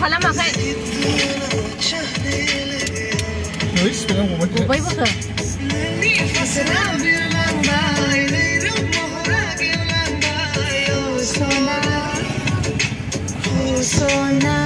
फला मखाय नोइस तो हम मत भाई बस सोना